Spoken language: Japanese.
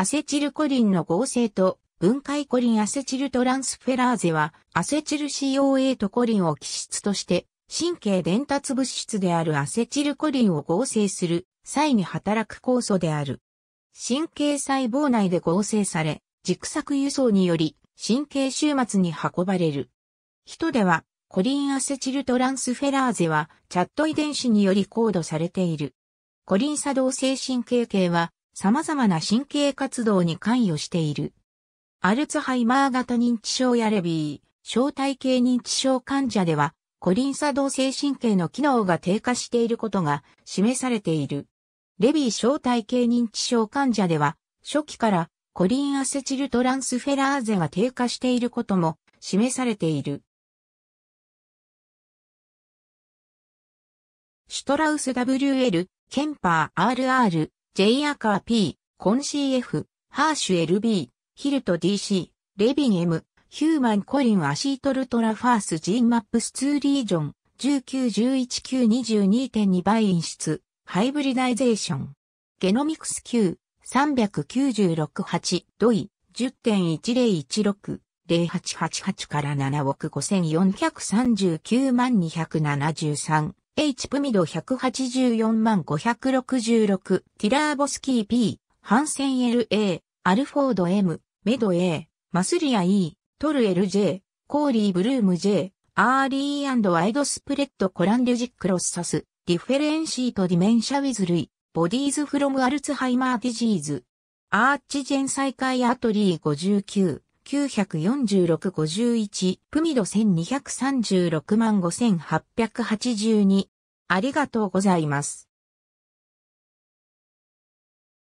アセチルコリンの合成と分解コリンアセチルトランスフェラーゼはアセチル COA とコリンを基質として神経伝達物質であるアセチルコリンを合成する際に働く酵素である。神経細胞内で合成され、軸索輸送により神経終末に運ばれる。人ではコリンアセチルトランスフェラーゼはチャット遺伝子によりコードされている。コリン作動性神経系は様々な神経活動に関与している。アルツハイマー型認知症やレビー、小体系認知症患者では、コリン作動性神経の機能が低下していることが示されている。レビー小体系認知症患者では、初期からコリンアセチルトランスフェラーゼが低下していることも示されている。シュトラウス WL、ケンパー RR、ジェイアカー P、コン CF、ハーシュ LB、ヒルト DC、レビン M、ヒューマンコリンアシートルトラファースジンマップス2リージョン、19-11-922.2倍陰質、ハイブリダイゼーション。ゲノミクス Q、396-8、ドイ、10.1016、0888から7億5439万273、H プミド184万566、ティラーボスキー P、ハンセン LA、アルフォード M、メド A、マスリア E、トル LJ、コーリーブルーム J、アーリーワイドスプレッドコランデュジックロスサス、ディフェレンシートディメンシャウィズ類、ボディーズフロムアルツハイマーディジーズ、アーチジェン再開アトリー59、946-51、プミド1236万5882。ありがとうございます。